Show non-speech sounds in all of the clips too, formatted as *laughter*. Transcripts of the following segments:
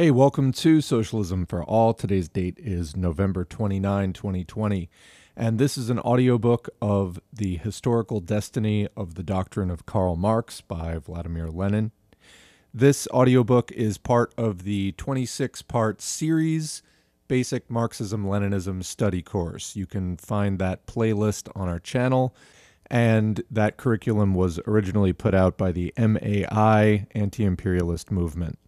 Hey, welcome to Socialism for All. Today's date is November 29, 2020, and this is an audiobook of The Historical Destiny of the Doctrine of Karl Marx by Vladimir Lenin. This audiobook is part of the 26 part series Basic Marxism Leninism Study Course. You can find that playlist on our channel, and that curriculum was originally put out by the MAI Anti Imperialist Movement.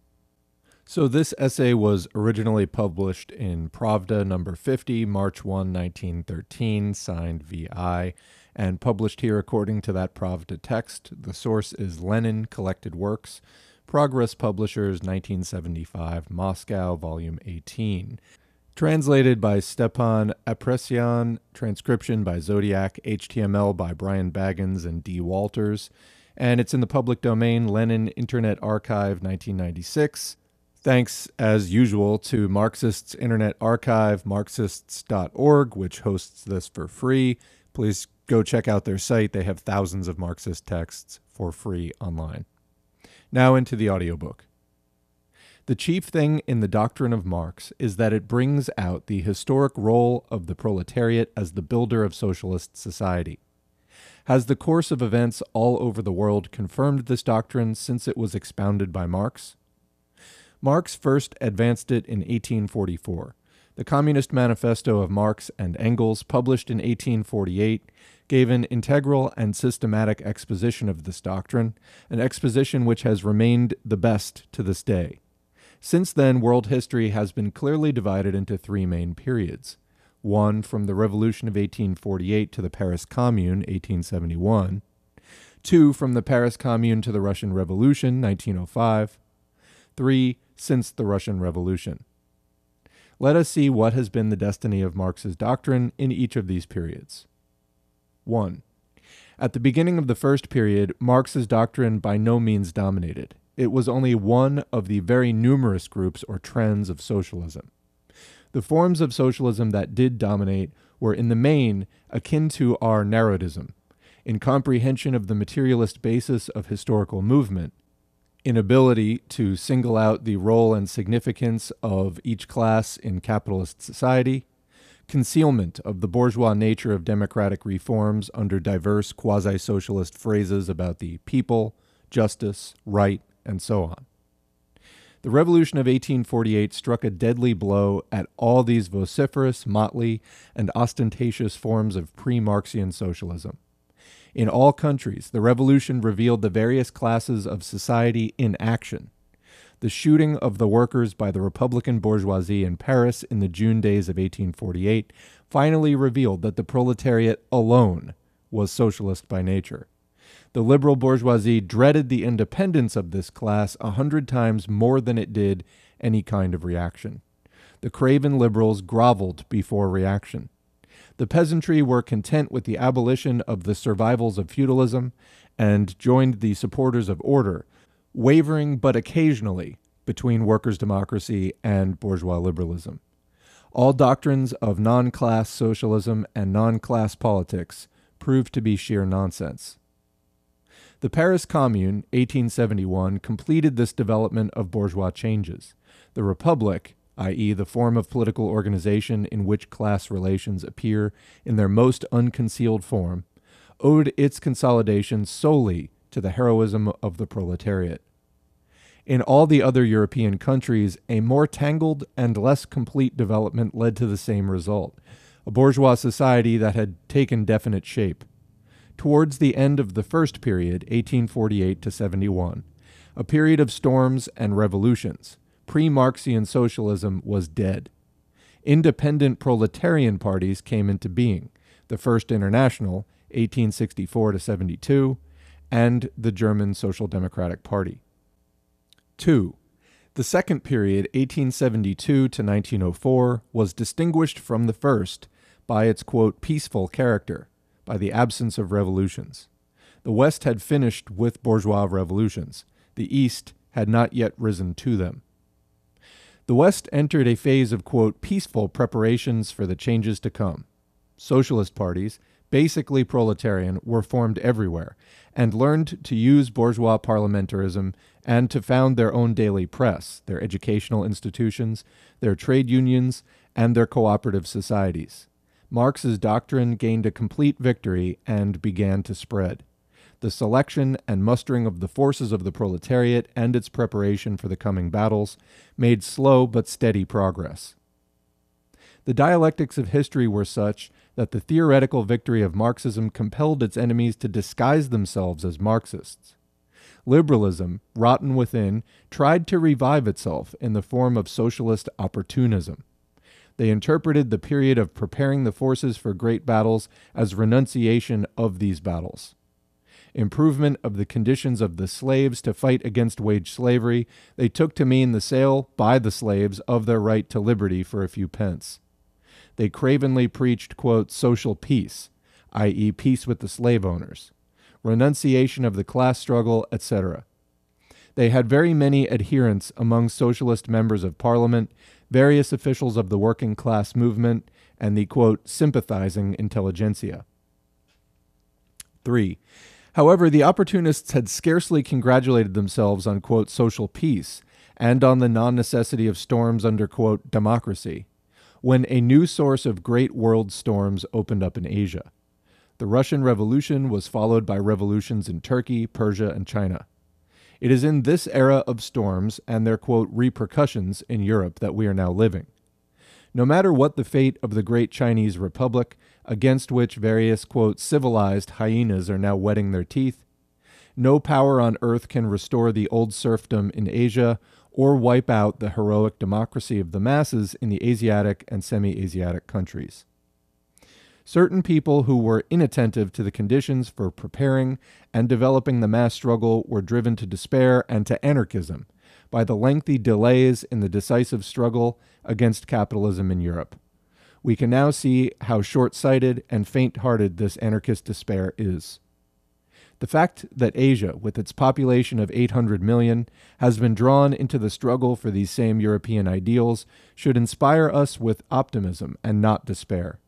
So, this essay was originally published in Pravda number 50, March 1, 1913, signed VI, and published here according to that Pravda text. The source is Lenin Collected Works, Progress Publishers, 1975, Moscow, Volume 18. Translated by Stepan Apresyan, transcription by Zodiac, HTML by Brian Baggins and D. Walters, and it's in the public domain, Lenin Internet Archive, 1996. Thanks, as usual, to Marxists Internet Archive, Marxists.org, which hosts this for free. Please go check out their site. They have thousands of Marxist texts for free online. Now into the audiobook. The chief thing in the doctrine of Marx is that it brings out the historic role of the proletariat as the builder of socialist society. Has the course of events all over the world confirmed this doctrine since it was expounded by Marx? Marx first advanced it in 1844. The Communist Manifesto of Marx and Engels, published in 1848, gave an integral and systematic exposition of this doctrine, an exposition which has remained the best to this day. Since then, world history has been clearly divided into three main periods. One from the Revolution of 1848 to the Paris Commune, 1871. Two from the Paris Commune to the Russian Revolution, 1905. Three since the Russian Revolution. Let us see what has been the destiny of Marx's doctrine in each of these periods. 1. At the beginning of the first period, Marx's doctrine by no means dominated. It was only one of the very numerous groups or trends of socialism. The forms of socialism that did dominate were in the main akin to our Narodism, in comprehension of the materialist basis of historical movement, inability to single out the role and significance of each class in capitalist society, concealment of the bourgeois nature of democratic reforms under diverse quasi socialist phrases about the people, justice, right, and so on. The Revolution of 1848 struck a deadly blow at all these vociferous, motley, and ostentatious forms of pre Marxian socialism. In all countries, the revolution revealed the various classes of society in action. The shooting of the workers by the Republican bourgeoisie in Paris in the June days of 1848 finally revealed that the proletariat alone was socialist by nature. The liberal bourgeoisie dreaded the independence of this class a hundred times more than it did any kind of reaction. The craven liberals groveled before reaction. The peasantry were content with the abolition of the survivals of feudalism and joined the supporters of order, wavering but occasionally between workers' democracy and bourgeois liberalism. All doctrines of non class socialism and non class politics proved to be sheer nonsense. The Paris Commune, 1871, completed this development of bourgeois changes. The Republic, i.e., the form of political organization in which class relations appear in their most unconcealed form, owed its consolidation solely to the heroism of the proletariat. In all the other European countries, a more tangled and less complete development led to the same result a bourgeois society that had taken definite shape. Towards the end of the first period, 1848 to 71, a period of storms and revolutions, pre Marxian socialism was dead. Independent proletarian parties came into being the First International, 1864 to 72, and the German Social Democratic Party. 2. The second period, 1872 to 1904, was distinguished from the first by its quote, peaceful character, by the absence of revolutions. The West had finished with bourgeois revolutions. The East had not yet risen to them the West entered a phase of, quote, peaceful preparations for the changes to come. Socialist parties, basically proletarian, were formed everywhere and learned to use bourgeois parliamentarism and to found their own daily press, their educational institutions, their trade unions, and their cooperative societies. Marx's doctrine gained a complete victory and began to spread. The selection and mustering of the forces of the proletariat and its preparation for the coming battles made slow but steady progress. The dialectics of history were such that the theoretical victory of Marxism compelled its enemies to disguise themselves as Marxists. Liberalism, rotten within, tried to revive itself in the form of socialist opportunism. They interpreted the period of preparing the forces for great battles as renunciation of these battles. Improvement of the conditions of the slaves to fight against wage slavery, they took to mean the sale by the slaves of their right to liberty for a few pence. They cravenly preached, quote, social peace, i.e., peace with the slave owners, renunciation of the class struggle, etc. They had very many adherents among socialist members of parliament, various officials of the working class movement, and the quote, sympathizing intelligentsia. 3. However, the opportunists had scarcely congratulated themselves on quote, social peace and on the non necessity of storms under quote, democracy when a new source of great world storms opened up in Asia. The Russian Revolution was followed by revolutions in Turkey, Persia, and China. It is in this era of storms and their quote repercussions in Europe that we are now living. No matter what the fate of the great Chinese Republic, against which various quote civilized hyenas are now whetting their teeth, no power on earth can restore the old serfdom in Asia or wipe out the heroic democracy of the masses in the Asiatic and semi Asiatic countries. Certain people who were inattentive to the conditions for preparing and developing the mass struggle were driven to despair and to anarchism by the lengthy delays in the decisive struggle against capitalism in Europe. We can now see how short sighted and faint hearted this anarchist despair is. The fact that Asia, with its population of 800 million, has been drawn into the struggle for these same European ideals should inspire us with optimism and not despair.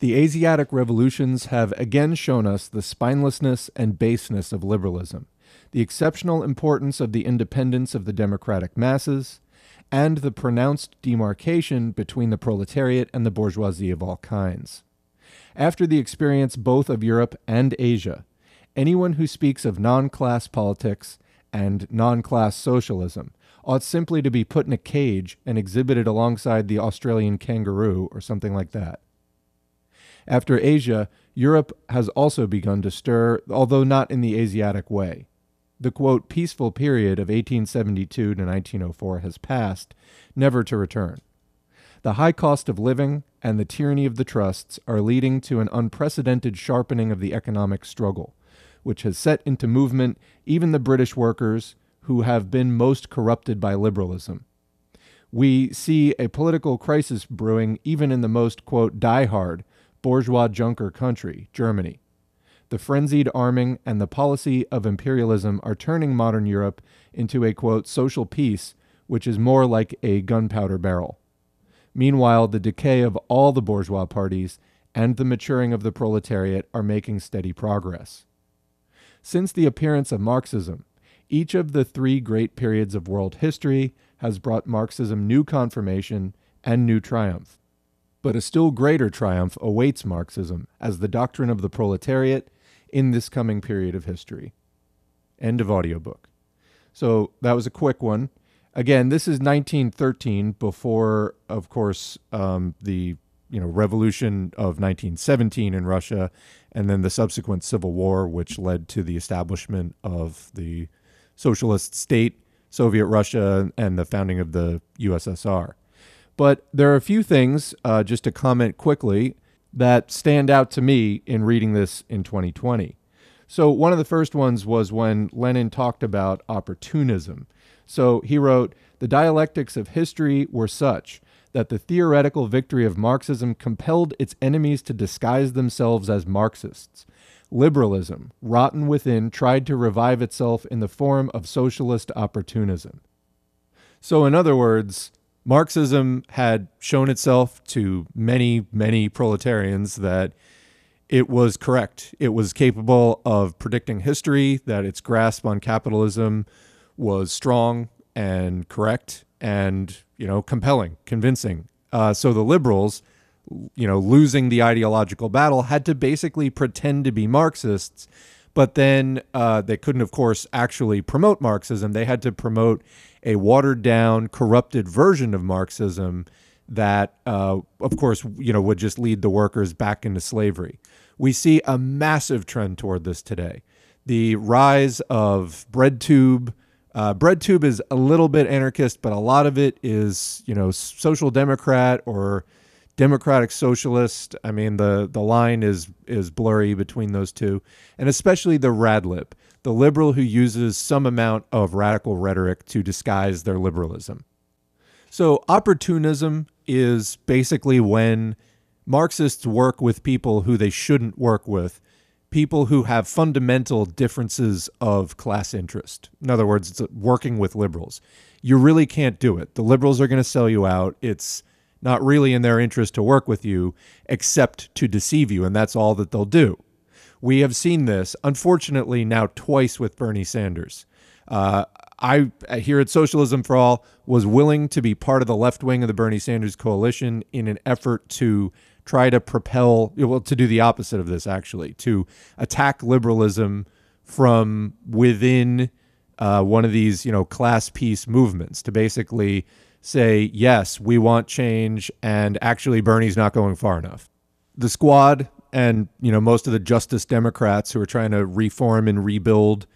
The Asiatic revolutions have again shown us the spinelessness and baseness of liberalism, the exceptional importance of the independence of the democratic masses, and the pronounced demarcation between the proletariat and the bourgeoisie of all kinds. After the experience both of Europe and Asia, anyone who speaks of non class politics and non class socialism ought simply to be put in a cage and exhibited alongside the Australian kangaroo or something like that. After Asia, Europe has also begun to stir, although not in the Asiatic way. The quote, peaceful period of 1872 to 1904 has passed, never to return. The high cost of living and the tyranny of the trusts are leading to an unprecedented sharpening of the economic struggle, which has set into movement even the British workers who have been most corrupted by liberalism. We see a political crisis brewing even in the most, quote, die-hard bourgeois junker country, Germany. The frenzied arming and the policy of imperialism are turning modern Europe into a, quote, social peace which is more like a gunpowder barrel. Meanwhile, the decay of all the bourgeois parties and the maturing of the proletariat are making steady progress. Since the appearance of Marxism, each of the three great periods of world history has brought Marxism new confirmation and new triumph. But a still greater triumph awaits Marxism as the doctrine of the proletariat in this coming period of history. End of audiobook. So that was a quick one. Again, this is 1913, before, of course, um, the you know revolution of 1917 in Russia, and then the subsequent civil war, which led to the establishment of the socialist state, Soviet Russia, and the founding of the USSR. But there are a few things, uh, just to comment quickly, that stand out to me in reading this in 2020. So, one of the first ones was when Lenin talked about opportunism. So, he wrote, The dialectics of history were such that the theoretical victory of Marxism compelled its enemies to disguise themselves as Marxists. Liberalism, rotten within, tried to revive itself in the form of socialist opportunism. So, in other words, Marxism had shown itself to many, many proletarians that it was correct. It was capable of predicting history, that its grasp on capitalism was strong and correct and you know compelling, convincing. Uh, so the liberals, you know, losing the ideological battle, had to basically pretend to be Marxists, but then uh, they couldn't, of course, actually promote Marxism. They had to promote a watered down, corrupted version of Marxism that, uh, of course, you know, would just lead the workers back into slavery. We see a massive trend toward this today. The rise of BreadTube. Uh, BreadTube is a little bit anarchist, but a lot of it is, you know, social democrat or democratic socialist. I mean, the the line is is blurry between those two, and especially the radlib, the liberal who uses some amount of radical rhetoric to disguise their liberalism. So opportunism is basically when Marxists work with people who they shouldn't work with, people who have fundamental differences of class interest. In other words, it's working with liberals. You really can't do it. The liberals are going to sell you out. It's not really in their interest to work with you except to deceive you, and that's all that they'll do. We have seen this, unfortunately, now twice with Bernie Sanders. Uh, I, here at Socialism for All, was willing to be part of the left wing of the Bernie Sanders coalition in an effort to try to propel, well, to do the opposite of this, actually, to attack liberalism from within uh, one of these, you know, class peace movements, to basically say, yes, we want change, and actually Bernie's not going far enough. The squad and, you know, most of the Justice Democrats who are trying to reform and rebuild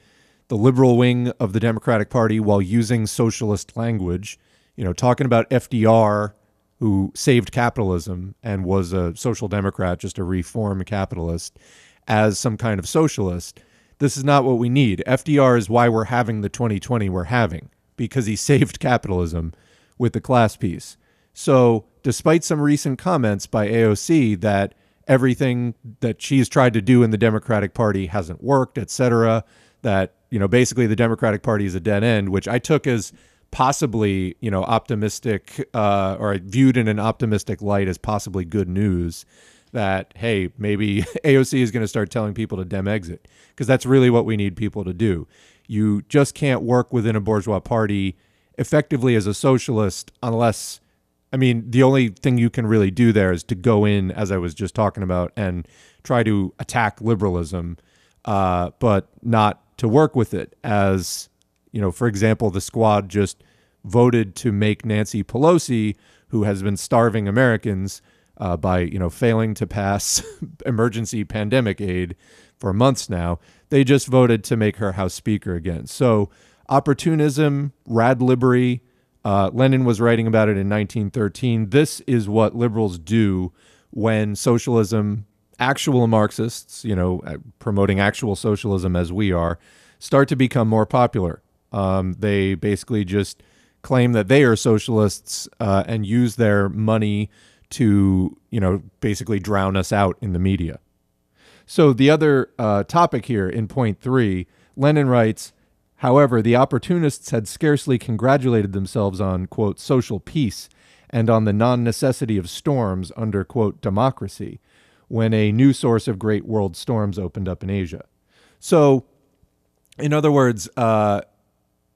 the liberal wing of the Democratic Party while using socialist language, you know, talking about FDR, who saved capitalism and was a social democrat, just a reform capitalist, as some kind of socialist. This is not what we need. FDR is why we're having the 2020 we're having, because he *laughs* saved capitalism with the class peace. So, despite some recent comments by AOC that everything that she's tried to do in the Democratic Party hasn't worked, et cetera, that you know, basically the Democratic Party is a dead end, which I took as possibly, you know, optimistic uh, or viewed in an optimistic light as possibly good news that, hey, maybe *laughs* AOC is going to start telling people to dem exit because that's really what we need people to do. You just can't work within a bourgeois party effectively as a socialist unless. I mean, the only thing you can really do there is to go in, as I was just talking about, and try to attack liberalism, uh, but not to work with it as you know for example the squad just voted to make Nancy Pelosi who has been starving Americans uh, by you know failing to pass *laughs* emergency pandemic aid for months now they just voted to make her house speaker again so opportunism radlibbery uh, Lenin was writing about it in 1913 this is what liberals do when socialism actual Marxists, you know, uh, promoting actual socialism as we are, start to become more popular. Um, they basically just claim that they are socialists uh, and use their money to, you know, basically drown us out in the media. So the other uh, topic here in point three, Lenin writes, however, the opportunists had scarcely congratulated themselves on, quote, social peace and on the non necessity of storms under, quote, democracy when a new source of great world storms opened up in Asia. So, in other words, uh,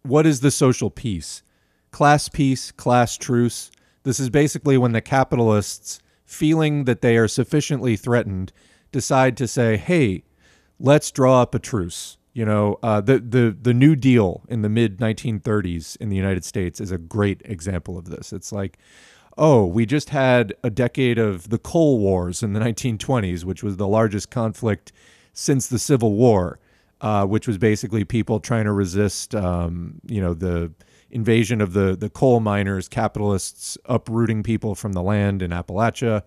what is the social peace? Class peace, class truce. This is basically when the capitalists, feeling that they are sufficiently threatened, decide to say, hey, let's draw up a truce. You know, uh, the, the, the New Deal in the mid 1930s in the United States is a great example of this. It's like, oh, we just had a decade of the Coal Wars in the 1920s, which was the largest conflict since the Civil War, uh, which was basically people trying to resist, um, you know, the invasion of the the coal miners, capitalists uprooting people from the land in Appalachia,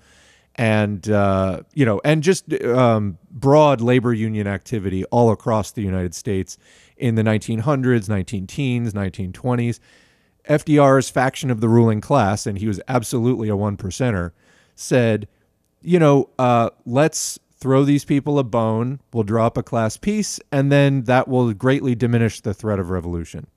and uh, you know, and just um, broad labor union activity all across the United States in the 1900s, 19 teens, 1920s. FDR's faction of the ruling class, and he was absolutely a one percenter, said, you know, uh, let's throw these people a bone, we'll draw up a class peace, and then that will greatly diminish the threat of revolution.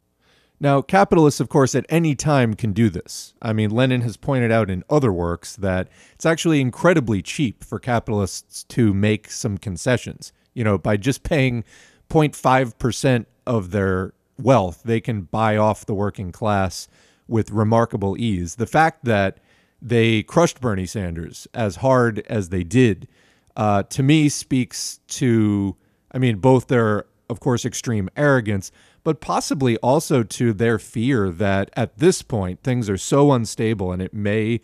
Now, capitalists, of course, at any time can do this. I mean, Lenin has pointed out in other works that it's actually incredibly cheap for capitalists to make some concessions. You know, by just paying 0.5% of their wealth, they can buy off the working class with remarkable ease. The fact that they crushed Bernie Sanders as hard as they did, uh, to me, speaks to, I mean, both their, of course, extreme arrogance, but possibly also to their fear that at this point things are so unstable and it may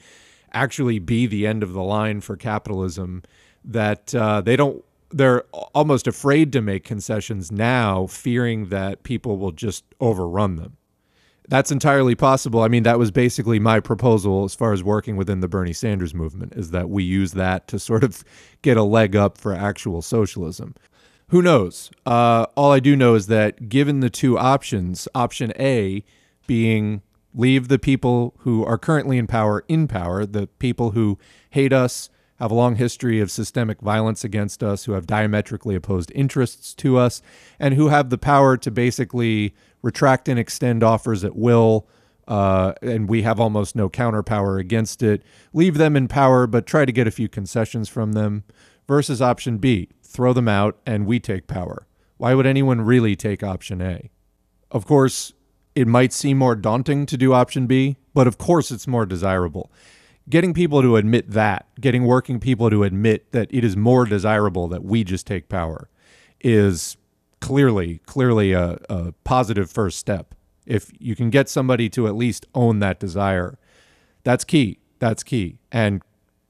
actually be the end of the line for capitalism that uh, they don't they're almost afraid to make concessions now fearing that people will just overrun them. That's entirely possible. I mean that was basically my proposal as far as working within the bernie sanders movement is that we use that to sort of get a leg up for actual socialism who knows uh, all i do know is that given the two options option a being leave the people who are currently in power in power, the people who hate us, have a long history of systemic violence against us, who have diametrically opposed interests to us, and who have the power to basically retract and extend offers at will. Uh, and we have almost no counterpower against it. Leave them in power, but try to get a few concessions from them. Versus option B, throw them out and we take power. Why would anyone really take option A? Of course, it might seem more daunting to do option B, but of course it's more desirable. Getting people to admit that, getting working people to admit that it is more desirable that we just take power is clearly, clearly a, a positive first step. If you can get somebody to at least own that desire, that's key. That's key. And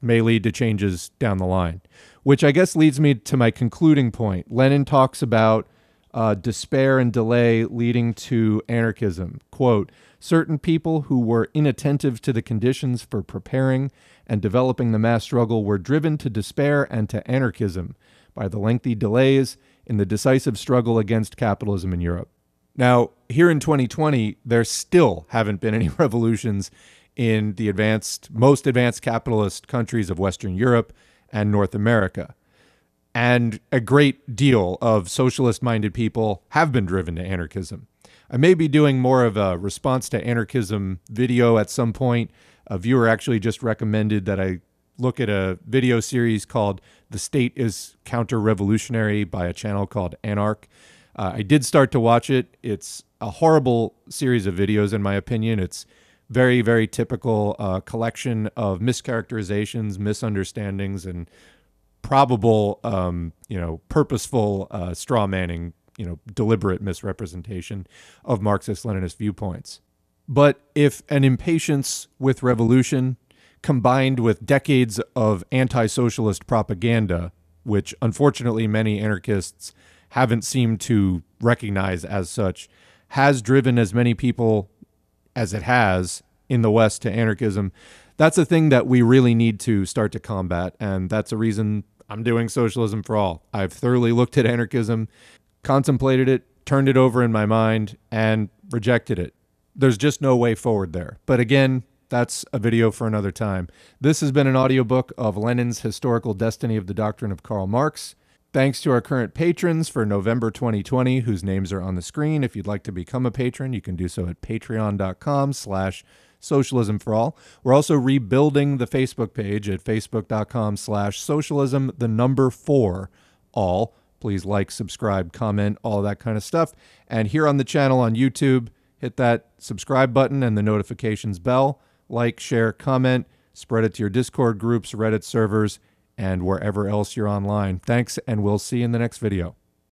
may lead to changes down the line. Which I guess leads me to my concluding point. Lenin talks about uh, despair and delay leading to anarchism. Quote Certain people who were inattentive to the conditions for preparing and developing the mass struggle were driven to despair and to anarchism by the lengthy delays in the decisive struggle against capitalism in Europe. Now, here in 2020, there still haven't been any *laughs* revolutions in the advanced, most advanced capitalist countries of Western Europe and North America. And a great deal of socialist minded people have been driven to anarchism. I may be doing more of a response to anarchism video at some point. A viewer actually just recommended that I look at a video series called The State is Counter Revolutionary by a channel called Anark. Uh, I did start to watch it. It's a horrible series of videos, in my opinion. It's very, very typical uh, collection of mischaracterizations, misunderstandings, and probable, um, you know, purposeful uh, straw manning, you know, deliberate misrepresentation of Marxist Leninist viewpoints. But if an impatience with revolution combined with decades of anti socialist propaganda, which unfortunately many anarchists haven't seemed to recognize as such, has driven as many people as it has in the West to anarchism, that's a thing that we really need to start to combat. And that's a reason I'm doing socialism for all. I've thoroughly looked at anarchism, contemplated it, turned it over in my mind, and rejected it. There's just no way forward there. But again, that's a video for another time. This has been an audiobook of Lenin's Historical Destiny of the Doctrine of Karl Marx. Thanks to our current patrons for November 2020, whose names are on the screen. If you'd like to become a patron, you can do so at patreon.com slash Socialism for All. We're also rebuilding the Facebook page at facebook.com slash socialism, the number four, all. Please like, subscribe, comment, all that kind of stuff. And here on the channel on YouTube, hit that subscribe button and the notifications bell. Like, share, comment, spread it to your Discord groups, Reddit servers, and wherever else you're online. Thanks, and we'll see you in the next video.